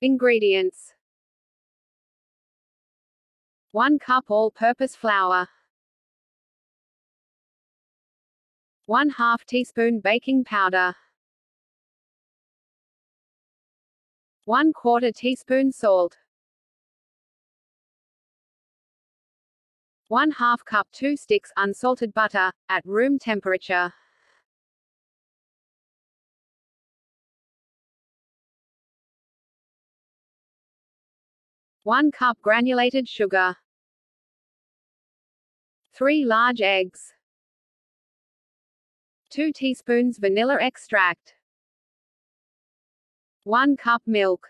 Ingredients. 1 cup all-purpose flour. 1 half teaspoon baking powder. 1 quarter teaspoon salt. 1 half cup 2 sticks unsalted butter, at room temperature. One cup granulated sugar. Three large eggs. 2 teaspoons vanilla extract. 1 cup milk.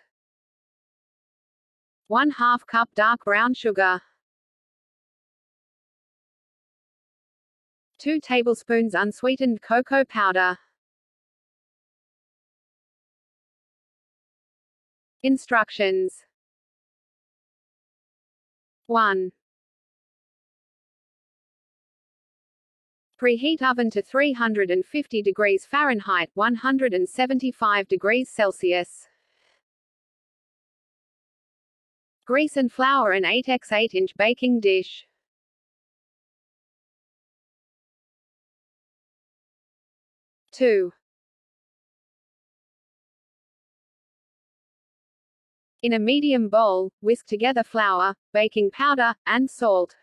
1 half cup dark brown sugar. 2 tablespoons unsweetened cocoa powder. Instructions 1. Preheat oven to 350 degrees Fahrenheit 175 degrees Celsius. Grease and flour an 8x8 inch baking dish. 2. In a medium bowl, whisk together flour, baking powder, and salt.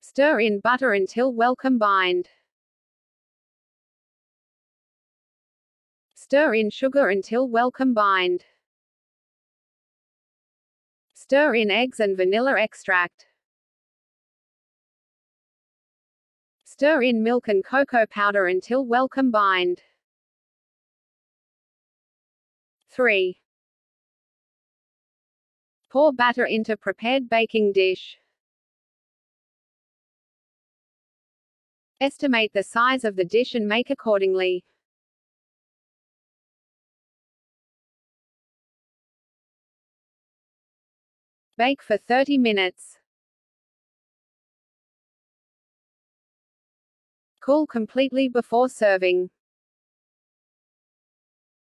Stir in butter until well combined. Stir in sugar until well combined. Stir in eggs and vanilla extract. Stir in milk and cocoa powder until well combined. 3. Pour batter into prepared baking dish. Estimate the size of the dish and make accordingly. Bake for 30 minutes. Cool completely before serving.